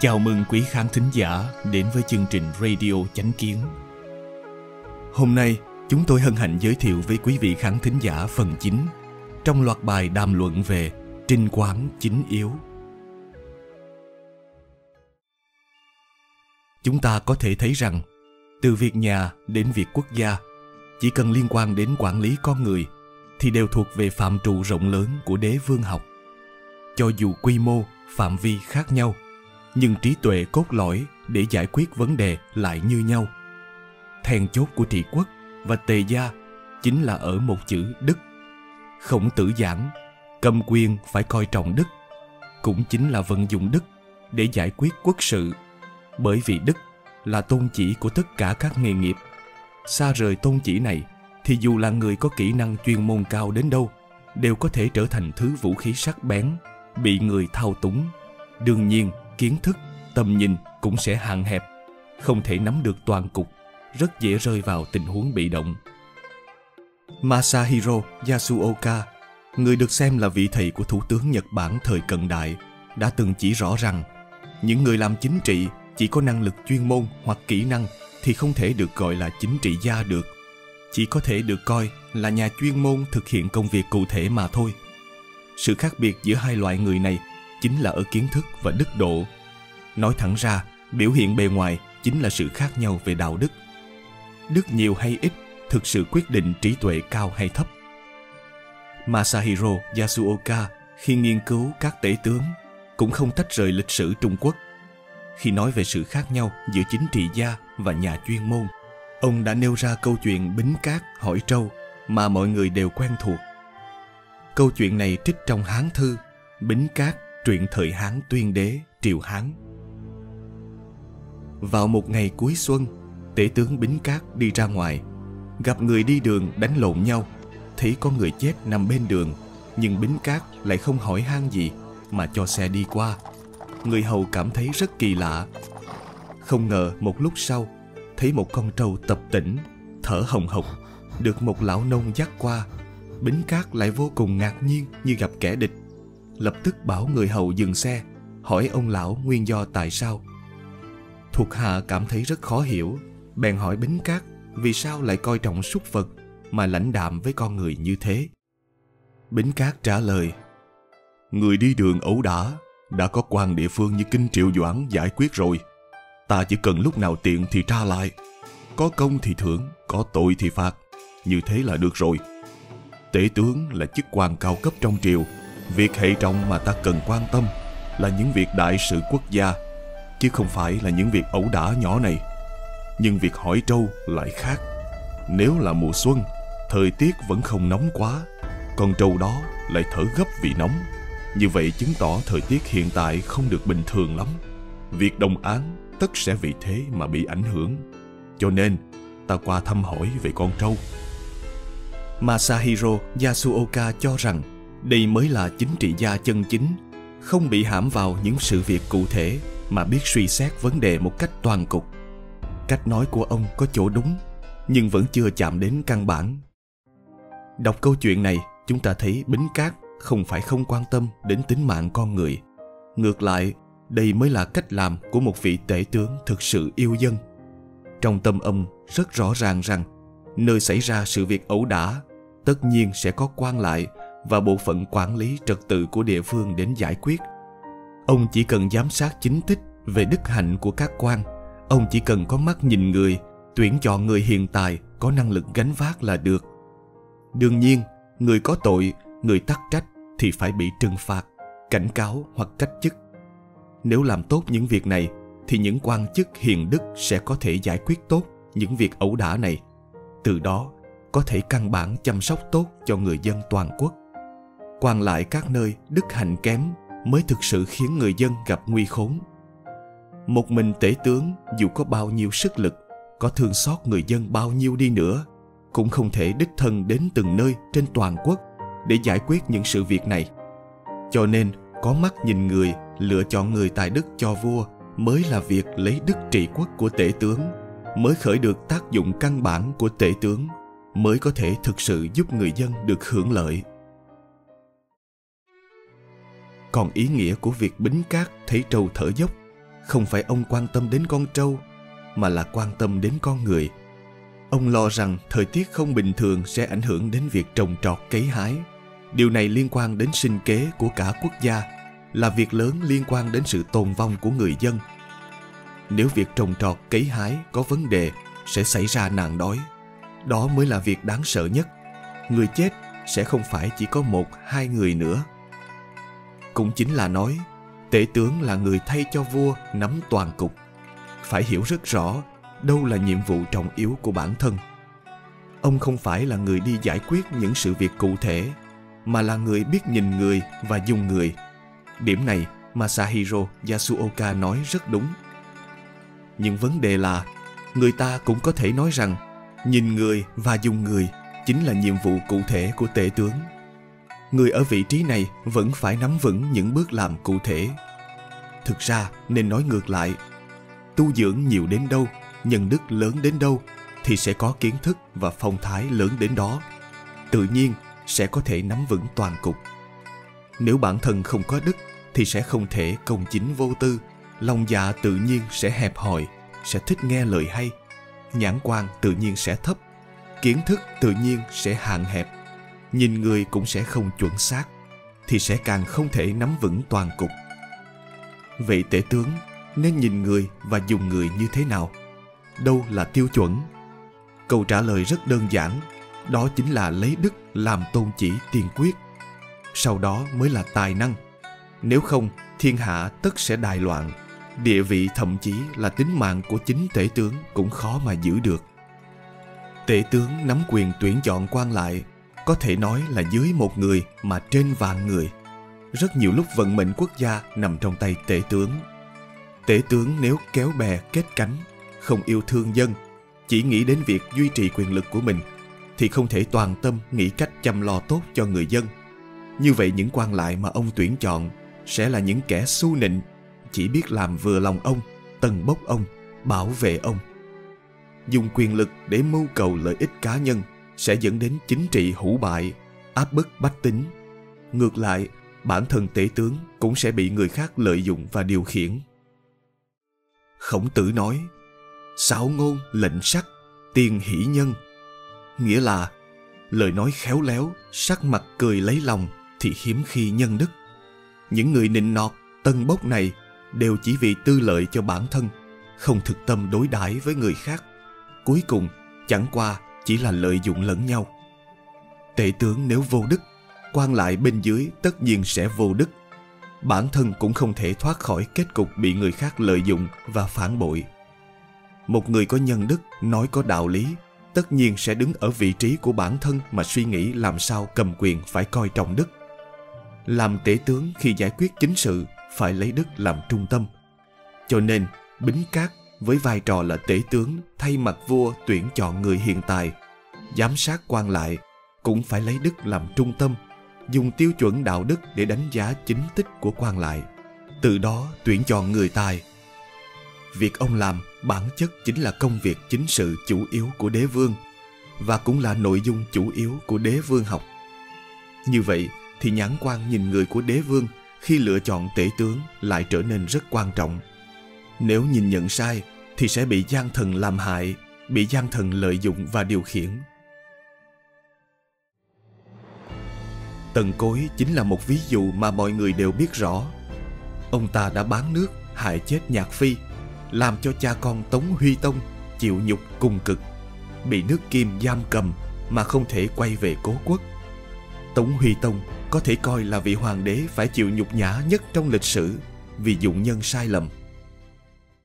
Chào mừng quý khán thính giả đến với chương trình Radio Chánh Kiến. Hôm nay, chúng tôi hân hạnh giới thiệu với quý vị khán thính giả phần chính trong loạt bài đàm luận về trinh quán chính yếu. Chúng ta có thể thấy rằng, từ việc nhà đến việc quốc gia, chỉ cần liên quan đến quản lý con người thì đều thuộc về phạm trụ rộng lớn của đế vương học. Cho dù quy mô, phạm vi khác nhau, nhưng trí tuệ cốt lõi để giải quyết vấn đề lại như nhau. Then chốt của trị quốc và tề gia chính là ở một chữ đức. Khổng tử giảng, cầm quyền phải coi trọng đức, cũng chính là vận dụng đức để giải quyết quốc sự. Bởi vì đức là tôn chỉ của tất cả các nghề nghiệp. Xa rời tôn chỉ này, thì dù là người có kỹ năng chuyên môn cao đến đâu, đều có thể trở thành thứ vũ khí sắc bén, bị người thao túng đương nhiên, kiến thức, tầm nhìn cũng sẽ hạn hẹp, không thể nắm được toàn cục, rất dễ rơi vào tình huống bị động masahiro yasuoka, người được xem là vị thầy của thủ tướng nhật bản thời cận đại, đã từng chỉ rõ rằng, những người làm chính trị chỉ có năng lực chuyên môn hoặc kỹ năng thì không thể được gọi là chính trị gia được. Chỉ có thể được coi là nhà chuyên môn thực hiện công việc cụ thể mà thôi. Sự khác biệt giữa hai loại người này chính là ở kiến thức và đức độ. Nói thẳng ra, biểu hiện bề ngoài chính là sự khác nhau về đạo đức. Đức nhiều hay ít thực sự quyết định trí tuệ cao hay thấp. Masahiro yasuoka khi nghiên cứu các tể tướng cũng không tách rời lịch sử trung quốc khi nói về sự khác nhau giữa chính trị gia và nhà chuyên môn. Ông đã nêu ra câu chuyện bính cát hỏi trâu mà mọi người đều quen thuộc. Câu chuyện này trích trong hán thư bính cát, truyện thời hán tuyên đế, triều hán. Vào một ngày cuối xuân, tể tướng bính cát đi ra ngoài. Gặp người đi đường đánh lộn nhau, thấy có người chết nằm bên đường, nhưng bính cát lại không hỏi han gì mà cho xe đi qua người hầu cảm thấy rất kỳ lạ. Không ngờ một lúc sau, thấy một con trâu tập tỉnh, thở hồng hộc, được một lão nông dắt qua. Bính cát lại vô cùng ngạc nhiên như gặp kẻ địch. Lập tức bảo người hầu dừng xe, hỏi ông lão nguyên do tại sao. Thuộc hạ cảm thấy rất khó hiểu, bèn hỏi bính cát vì sao lại coi trọng súc vật mà lãnh đạm với con người như thế. Bính cát trả lời, người đi đường ẩu đả đã có quan địa phương như kinh triệu doãn giải quyết rồi. Ta chỉ cần lúc nào tiện thì tra lại. Có công thì thưởng, có tội thì phạt. Như thế là được rồi. Tể tướng là chức quan cao cấp trong triều. Việc hệ trọng mà ta cần quan tâm là những việc đại sự quốc gia, chứ không phải là những việc ẩu đả nhỏ này. Nhưng việc hỏi trâu lại khác. Nếu là mùa xuân, thời tiết vẫn không nóng quá con trâu đó lại thở gấp vì nóng như vậy chứng tỏ thời tiết hiện tại không được bình thường lắm. Việc đồng án tất sẽ vì thế mà bị ảnh hưởng. Cho nên, ta qua thăm hỏi về con trâu. Masahiro yasuoka cho rằng đây mới là chính trị gia chân chính, không bị hãm vào những sự việc cụ thể mà biết suy xét vấn đề một cách toàn cục. Cách nói của ông có chỗ đúng, nhưng vẫn chưa chạm đến căn bản. Đọc câu chuyện này, chúng ta thấy bính cát không phải không quan tâm đến tính mạng con người. Ngược lại, đây mới là cách làm của một vị tể tướng thực sự yêu dân. Trong tâm ông, rất rõ ràng rằng, nơi xảy ra sự việc ẩu đả, tất nhiên sẽ có quan lại và bộ phận quản lý trật tự của địa phương đến giải quyết. Ông chỉ cần giám sát chính tích về đức hạnh của các quan. Ông chỉ cần có mắt nhìn người, tuyển chọn người hiện tài có năng lực gánh vác là được. Đương nhiên, người có tội, người tắc trách thì phải bị trừng phạt, cảnh cáo hoặc cách chức. Nếu làm tốt những việc này, thì những quan chức hiền đức sẽ có thể giải quyết tốt những việc ẩu đả này. Từ đó, có thể căn bản chăm sóc tốt cho người dân toàn quốc. Quan lại các nơi đức hạnh kém mới thực sự khiến người dân gặp nguy khốn. Một mình tể tướng dù có bao nhiêu sức lực, có thương xót người dân bao nhiêu đi nữa, cũng không thể đích thân đến từng nơi trên toàn quốc để giải quyết những sự việc này. Cho nên, có mắt nhìn người, lựa chọn người tài đức cho vua, mới là việc lấy đức trị quốc của tể tướng, mới khởi được tác dụng căn bản của tể tướng, mới có thể thực sự giúp người dân được hưởng lợi. Còn ý nghĩa của việc bính cát thấy trâu thở dốc, không phải ông quan tâm đến con trâu, mà là quan tâm đến con người. Ông lo rằng thời tiết không bình thường sẽ ảnh hưởng đến việc trồng trọt cấy hái điều này liên quan đến sinh kế của cả quốc gia, là việc lớn liên quan đến sự tồn vong của người dân. Nếu việc trồng trọt, cấy hái có vấn đề, sẽ xảy ra nạn đói. Đó mới là việc đáng sợ nhất. Người chết sẽ không phải chỉ có một, hai người nữa. Cũng chính là nói, tể tướng là người thay cho vua, nắm toàn cục. Phải hiểu rất rõ, đâu là nhiệm vụ trọng yếu của bản thân. Ông không phải là người đi giải quyết những sự việc cụ thể mà là người biết nhìn người và dùng người. Điểm này masahiro yasuoka nói rất đúng. Nhưng vấn đề là, người ta cũng có thể nói rằng, nhìn người và dùng người chính là nhiệm vụ cụ thể của tể tướng. Người ở vị trí này vẫn phải nắm vững những bước làm cụ thể. Thực ra, nên nói ngược lại, tu dưỡng nhiều đến đâu nhân đức lớn đến đâu, thì sẽ có kiến thức và phong thái lớn đến đó. Tự nhiên sẽ có thể nắm vững toàn cục. Nếu bản thân không có đức thì sẽ không thể công chính vô tư. Lòng dạ tự nhiên sẽ hẹp hòi, sẽ thích nghe lời hay. Nhãn quan tự nhiên sẽ thấp, kiến thức tự nhiên sẽ hạn hẹp. Nhìn người cũng sẽ không chuẩn xác, thì sẽ càng không thể nắm vững toàn cục. Vậy tể tướng, nên nhìn người và dùng người như thế nào? Đâu là tiêu chuẩn? Câu trả lời rất đơn giản đó chính là lấy đức làm tôn chỉ tiên quyết. Sau đó mới là tài năng. Nếu không, thiên hạ tất sẽ đài loạn. Địa vị thậm chí là tính mạng của chính tể tướng cũng khó mà giữ được. Tể tướng nắm quyền tuyển chọn quan lại, có thể nói là dưới một người mà trên vạn người. Rất nhiều lúc vận mệnh quốc gia nằm trong tay tể tướng. Tể tướng nếu kéo bè kết cánh, không yêu thương dân, chỉ nghĩ đến việc duy trì quyền lực của mình thì không thể toàn tâm nghĩ cách chăm lo tốt cho người dân. Như vậy những quan lại mà ông tuyển chọn sẽ là những kẻ su nịnh, chỉ biết làm vừa lòng ông, tần bốc ông, bảo vệ ông. Dùng quyền lực để mưu cầu lợi ích cá nhân sẽ dẫn đến chính trị hủ bại, áp bức bách tính. Ngược lại, bản thân tể tướng cũng sẽ bị người khác lợi dụng và điều khiển. Khổng tử nói Sáu ngôn lệnh sắc tiền hỷ nhân nghĩa là, lời nói khéo léo, sắc mặt cười lấy lòng thì hiếm khi nhân đức. Những người nịnh nọt, tân bốc này đều chỉ vì tư lợi cho bản thân, không thực tâm đối đãi với người khác. Cuối cùng, chẳng qua chỉ là lợi dụng lẫn nhau. Tể tướng nếu vô đức, quan lại bên dưới tất nhiên sẽ vô đức. Bản thân cũng không thể thoát khỏi kết cục bị người khác lợi dụng và phản bội. Một người có nhân đức, nói có đạo lý tất nhiên sẽ đứng ở vị trí của bản thân mà suy nghĩ làm sao cầm quyền phải coi trọng đức. Làm tể tướng khi giải quyết chính sự, phải lấy đức làm trung tâm. Cho nên, bính cát với vai trò là tể tướng, thay mặt vua tuyển chọn người hiện tài giám sát quan lại, cũng phải lấy đức làm trung tâm, dùng tiêu chuẩn đạo đức để đánh giá chính tích của quan lại. Từ đó tuyển chọn người tài. Việc ông làm bản chất chính là công việc chính sự chủ yếu của đế vương, và cũng là nội dung chủ yếu của đế vương học. Như vậy thì nhãn quan nhìn người của đế vương khi lựa chọn tể tướng lại trở nên rất quan trọng. Nếu nhìn nhận sai thì sẽ bị gian thần làm hại, bị gian thần lợi dụng và điều khiển. Tần cối chính là một ví dụ mà mọi người đều biết rõ. Ông ta đã bán nước, hại chết nhạc phi làm cho cha con tống huy tông chịu nhục cùng cực, bị nước kim giam cầm mà không thể quay về cố quốc. Tống huy tông có thể coi là vị hoàng đế phải chịu nhục nhã nhất trong lịch sử vì dụng nhân sai lầm.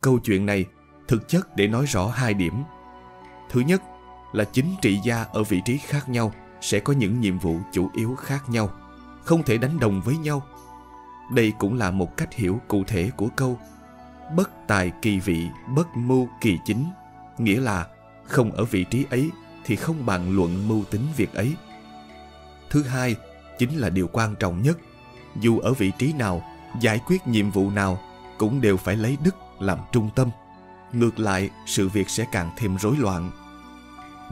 Câu chuyện này thực chất để nói rõ hai điểm. Thứ nhất là chính trị gia ở vị trí khác nhau sẽ có những nhiệm vụ chủ yếu khác nhau, không thể đánh đồng với nhau. Đây cũng là một cách hiểu cụ thể của câu bất tài kỳ vị, bất mưu kỳ chính. Nghĩa là, không ở vị trí ấy thì không bàn luận mưu tính việc ấy. Thứ hai, chính là điều quan trọng nhất. Dù ở vị trí nào, giải quyết nhiệm vụ nào, cũng đều phải lấy đức làm trung tâm. Ngược lại, sự việc sẽ càng thêm rối loạn.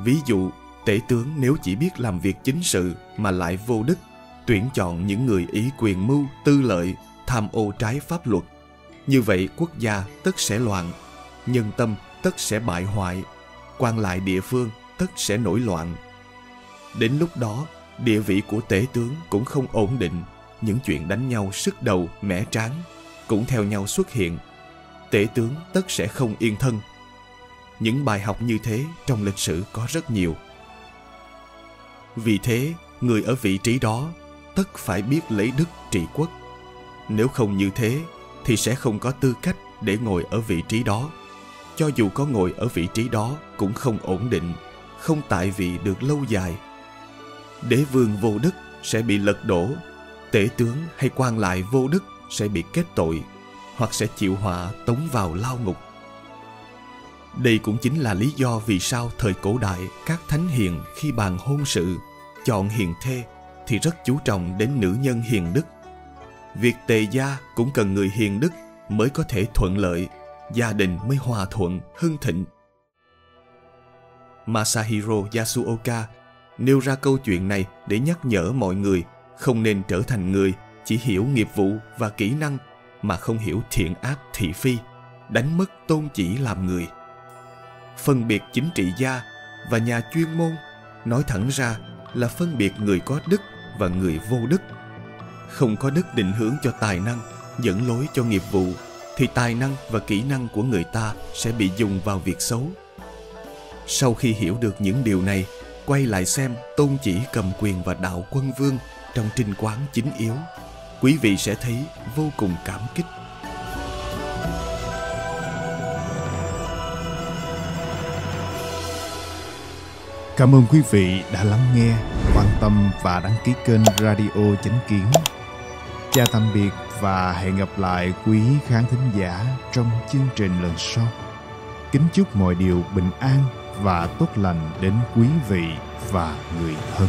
Ví dụ, tể tướng nếu chỉ biết làm việc chính sự mà lại vô đức, tuyển chọn những người ý quyền mưu, tư lợi, tham ô trái pháp luật như vậy quốc gia tất sẽ loạn, nhân tâm tất sẽ bại hoại, quan lại địa phương tất sẽ nổi loạn. Đến lúc đó, địa vị của tể tướng cũng không ổn định, những chuyện đánh nhau sức đầu, mẻ tráng cũng theo nhau xuất hiện, tể tướng tất sẽ không yên thân. Những bài học như thế trong lịch sử có rất nhiều. Vì thế, người ở vị trí đó tất phải biết lấy đức trị quốc. Nếu không như thế thì sẽ không có tư cách để ngồi ở vị trí đó. Cho dù có ngồi ở vị trí đó cũng không ổn định, không tại vị được lâu dài. Đế vương vô đức sẽ bị lật đổ, tể tướng hay quan lại vô đức sẽ bị kết tội, hoặc sẽ chịu họa tống vào lao ngục. Đây cũng chính là lý do vì sao thời cổ đại các thánh hiền khi bàn hôn sự, chọn hiền thê thì rất chú trọng đến nữ nhân hiền đức việc tề gia cũng cần người hiền đức mới có thể thuận lợi, gia đình mới hòa thuận, hưng thịnh. Masahiro yasuoka nêu ra câu chuyện này để nhắc nhở mọi người không nên trở thành người chỉ hiểu nghiệp vụ và kỹ năng mà không hiểu thiện ác thị phi, đánh mất tôn chỉ làm người. Phân biệt chính trị gia và nhà chuyên môn nói thẳng ra là phân biệt người có đức và người vô đức không có đức định hướng cho tài năng dẫn lối cho nghiệp vụ thì tài năng và kỹ năng của người ta sẽ bị dùng vào việc xấu sau khi hiểu được những điều này quay lại xem tôn chỉ cầm quyền và đạo quân vương trong trinh quán chính yếu quý vị sẽ thấy vô cùng cảm kích Cảm ơn quý vị đã lắng nghe, quan tâm và đăng ký kênh Radio Chánh Kiến. Chào tạm biệt và hẹn gặp lại quý khán thính giả trong chương trình lần sau. Kính chúc mọi điều bình an và tốt lành đến quý vị và người thân.